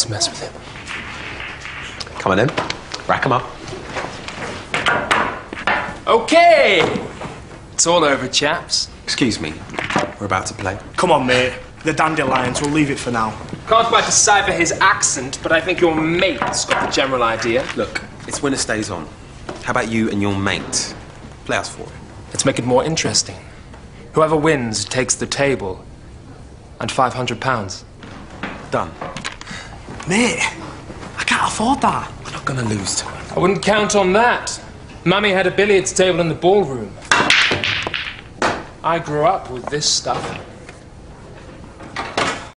Let's mess with him. Come on in. Rack 'em up. Okay! It's all over, chaps. Excuse me. We're about to play. Come on, mate. The Dandelyons, we'll leave it for now. Can't quite decipher his accent, but I think your mate's got the general idea. Look, it's winner stays on. How about you and your mate? Play us for it. Let's make it more interesting. Whoever wins takes the table and £500. Done. Mate, I can't afford that. We're not gonna lose to I wouldn't count on that. Mummy had a billiards table in the ballroom. I grew up with this stuff.